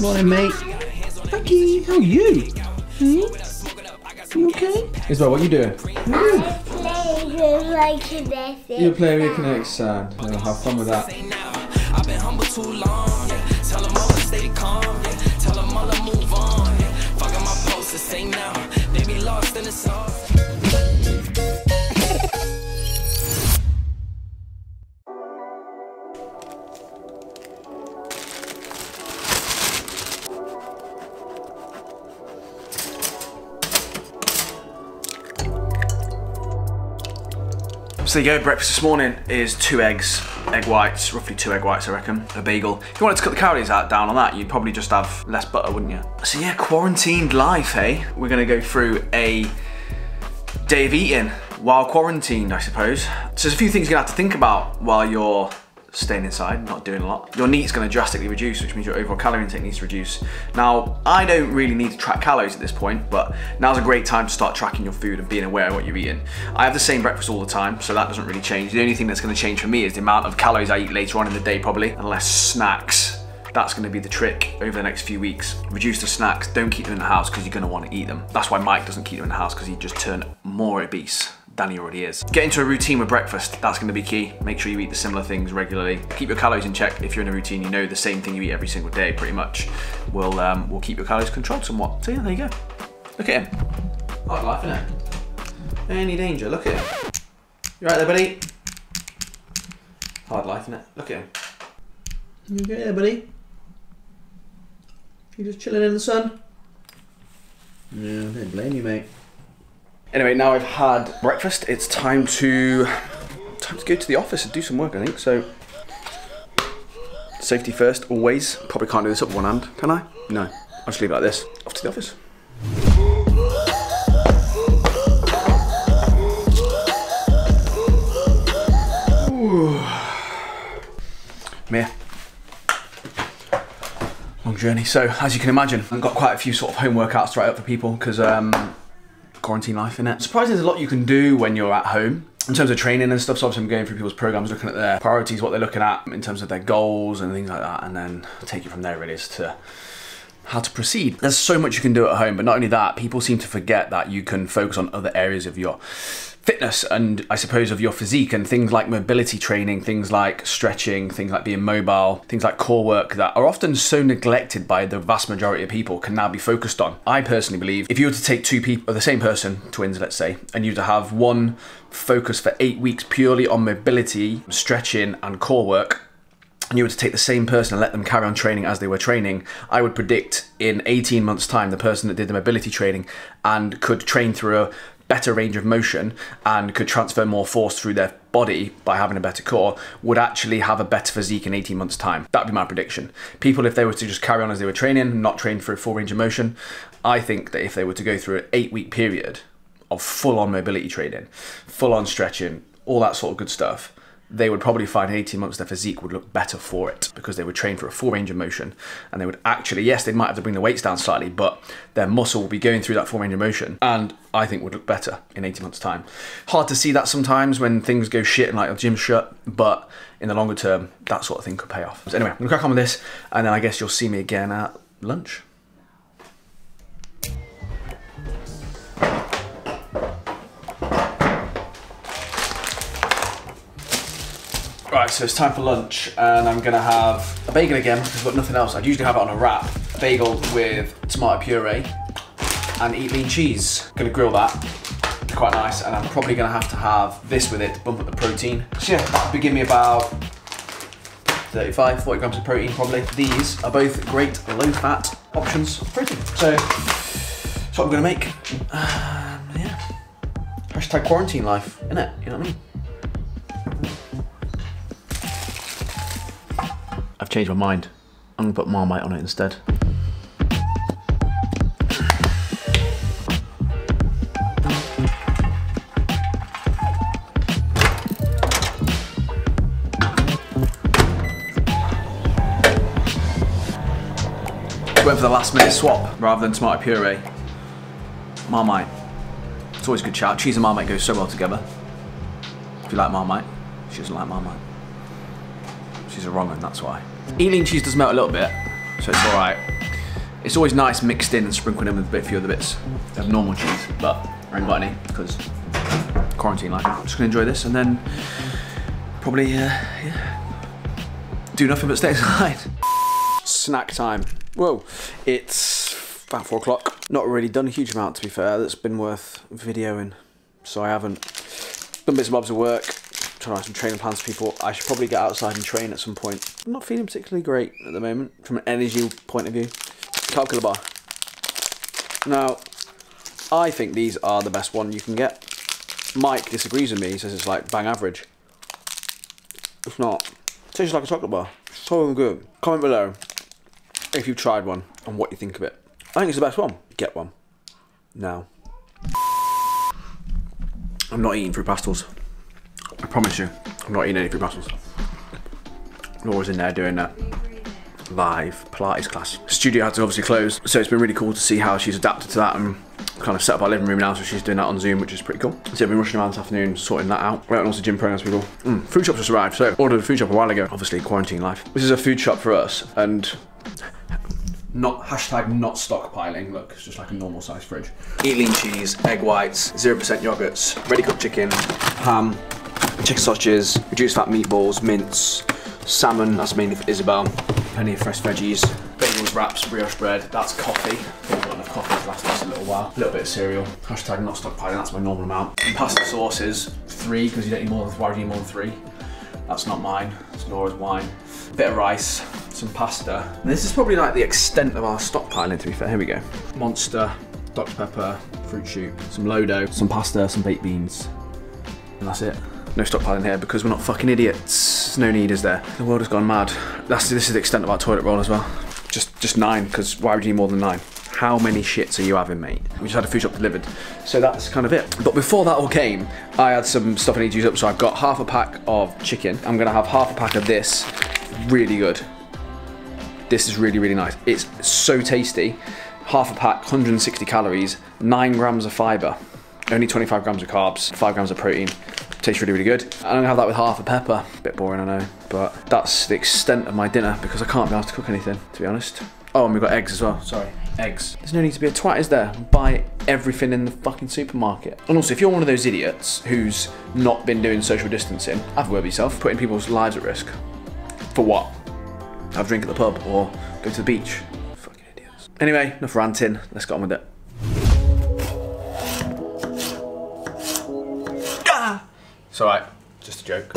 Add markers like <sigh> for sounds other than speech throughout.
Morning, mate. Becky, how are you? Hmm? You okay? Isabel, what are you doing? Playing with my kinetic. You're playing with your kinetic sand. Oh, have fun with that. I've been humble too long. Yeah. Tell them all to stay calm. Yeah. Tell them all to move on. Yeah. Fucking my post to say now. They be lost in the sauce. So there you go, breakfast this morning is two eggs, egg whites, roughly two egg whites I reckon, a bagel. If you wanted to cut the calories out down on that, you'd probably just have less butter, wouldn't you? So yeah, quarantined life, hey? We're gonna go through a day of eating while quarantined, I suppose. So there's a few things you're gonna have to think about while you're staying inside, not doing a lot. Your NEAT's gonna drastically reduce, which means your overall calorie intake needs to reduce. Now, I don't really need to track calories at this point, but now's a great time to start tracking your food and being aware of what you're eating. I have the same breakfast all the time, so that doesn't really change. The only thing that's gonna change for me is the amount of calories I eat later on in the day, probably, unless snacks. That's gonna be the trick over the next few weeks. Reduce the snacks, don't keep them in the house because you're gonna wanna eat them. That's why Mike doesn't keep them in the house because he'd just turn more obese he already is. Get into a routine with breakfast, that's gonna be key. Make sure you eat the similar things regularly. Keep your calories in check. If you're in a routine, you know the same thing you eat every single day pretty much We'll, um, will keep your calories controlled somewhat. So yeah, there you go. Look at him. Hard life, innit? Any danger, look at him. You right there, buddy? Hard life, innit? Look at him. You okay there, buddy? You just chilling in the sun? Yeah, I don't blame you, mate. Anyway, now I've had breakfast, it's time to time to go to the office and do some work, I think. So safety first, always. Probably can't do this up one hand, can I? No. I'll just leave it like this. Off to the office. Mia. Long journey. So, as you can imagine, I've got quite a few sort of home workouts to write up for people because um, quarantine life in it. Surprisingly, there's a lot you can do when you're at home. In terms of training and stuff, so obviously I'm going through people's programs, looking at their priorities, what they're looking at in terms of their goals and things like that, and then take it from there really to how to proceed. There's so much you can do at home, but not only that, people seem to forget that you can focus on other areas of your fitness and I suppose of your physique and things like mobility training, things like stretching, things like being mobile, things like core work that are often so neglected by the vast majority of people can now be focused on. I personally believe if you were to take two people, or the same person, twins let's say, and you to have one focus for eight weeks purely on mobility, stretching and core work, and you were to take the same person and let them carry on training as they were training, I would predict in 18 months' time, the person that did the mobility training and could train through a better range of motion and could transfer more force through their body by having a better core would actually have a better physique in 18 months' time. That'd be my prediction. People, if they were to just carry on as they were training, not train for a full range of motion, I think that if they were to go through an eight week period of full on mobility training, full on stretching, all that sort of good stuff, they would probably find in 18 months their physique would look better for it because they would train for a full range of motion and they would actually, yes, they might have to bring the weights down slightly, but their muscle will be going through that full range of motion and I think would look better in 18 months' time. Hard to see that sometimes when things go shit and like a gym shut, but in the longer term, that sort of thing could pay off. So anyway, I'm gonna crack on with this and then I guess you'll see me again at lunch. Right, so it's time for lunch, and I'm gonna have a bagel again because I've got nothing else. I'd usually have it on a wrap. Bagel with tomato puree and Eatlean cheese. Gonna grill that. Quite nice, and I'm probably gonna have to have this with it to bump up the protein. So yeah, that'll give me about 35, 40 grams of protein probably. These are both great low-fat options for protein. So that's what I'm gonna make. Um, yeah. Hashtag quarantine life, innit? You know what I mean? I've changed my mind. I'm gonna put Marmite on it instead. Went for the last minute swap rather than tomato puree. Marmite. It's always a good shout. Cheese and Marmite go so well together. If you like Marmite, she doesn't like Marmite. She's a wrong one, that's why. Eatlean cheese does melt a little bit, so it's all right. It's always nice mixed in and sprinkled in with a bit few other bits of normal cheese, but I haven't got any because quarantine life. I'm just gonna enjoy this and then probably, uh, yeah, do nothing but stay <laughs> inside. Snack time. Whoa, it's about four o'clock. Not really done a huge amount to be fair that's been worth videoing, so I haven't done bits and bobs of work, trying write some training plans for people. I should probably get outside and train at some point. I'm not feeling particularly great at the moment from an energy point of view. Carb Killa bar. Now, I think these are the best one you can get. Mike disagrees with me, he says it's like bang average. It's not. It tastes like a chocolate bar. So good. Comment below if you've tried one and what you think of it. I think it's the best one. Get one. Now. I'm not eating fruit Pastilles. Promise you, I'm not eating any fruit Pastilles. Laura's in there doing that live Pilates class. Studio had to obviously close, so it's been really cool to see how she's adapted to that and kind of set up our living room now, so she's doing that on Zoom, which is pretty cool. So I've been rushing around this afternoon sorting that out. Right, and also gym programs people. Mm, food shop just arrived, so ordered a food shop a while ago. Obviously, quarantine life. This is a food shop for us, and not hashtag not stockpiling. Look, it's just like a normal size fridge. Eatlean cheese, egg whites, zero percent yogurts, ready cooked chicken, ham, chicken sausages, reduced fat meatballs, mince, salmon. That's mainly for Isabel. Plenty of fresh veggies, bagels, wraps, brioche bread. That's coffee. I think I've enough coffee to last us a little while. A little bit of cereal. Hashtag not stockpiling. That's my normal amount. Pasta sauces, three because you don't need more than why you need more than three? That's not mine. It's Laura's wine. Bit of rice, some pasta. And this is probably like the extent of our stockpiling. To be fair, here we go. Monster, Dr Pepper, fruit shoot, some Lodo, some pasta, some baked beans, and that's it. No stockpiling here because we're not fucking idiots. There's no need, is there? The world has gone mad. That's this is the extent of our toilet roll as well. Just just nine, because why would you need more than nine? How many shits are you having, mate? We just had a food shop delivered. So that's kind of it. But before that all came, I had some stuff I need to use up. So I've got half a pack of chicken. I'm gonna have half a pack of this. Really good. This is really, really nice. It's so tasty. Half a pack, 160 calories, nine grams of fiber, only 25 grams of carbs, five grams of protein. Tastes really, really good. I'm gonna have that with half a pepper. Bit boring, I know, but that's the extent of my dinner because I can't be asked to cook anything, to be honest. Oh, and we've got eggs as well, sorry. Eggs. There's no need to be a twat, is there? Buy everything in the fucking supermarket. And also, if you're one of those idiots who's not been doing social distancing, have a word with yourself, putting people's lives at risk. For what? Have a drink at the pub or go to the beach. Fucking idiots. Anyway, enough ranting. Let's get on with it. It's alright. Just a joke.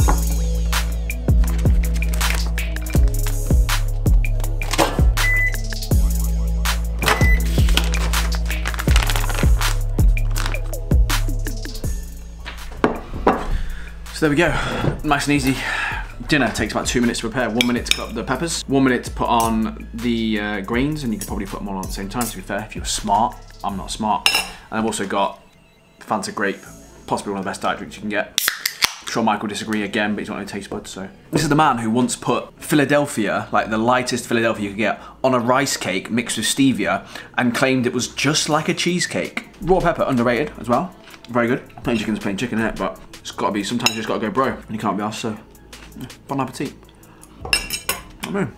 So there we go. Nice and easy. Dinner takes about two minutes to prepare. One minute to cut up the peppers, one minute to put on the uh, grains, and you could probably put them all on at the same time, to be fair, if you're smart. I'm not smart. And I've also got Fanta Grape, possibly one of the best diet drinks you can get. Sure Mike will disagree again, but he's not no taste buds, so. This is the man who once put Philadelphia, like the lightest Philadelphia you could get, on a rice cake mixed with stevia and claimed it was just like a cheesecake. Raw pepper, underrated as well. Very good. Plain chicken's plain chicken, innit? But it's gotta be, sometimes you just gotta go bro. And you can't be asked, so. Bon appetit. I mean.